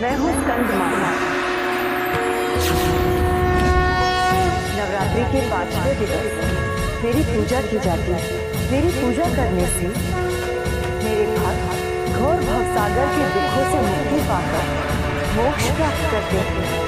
मैं हूँ स्कंद माता। नवरात्रि के पाँचवें दिवस मेरी पूजा की जाती है। मेरी पूजा करने से मेरे भक्त घोर भवसागर के दुखों से मुक्ति पाकर मोक्ष प्राप्त करते हैं।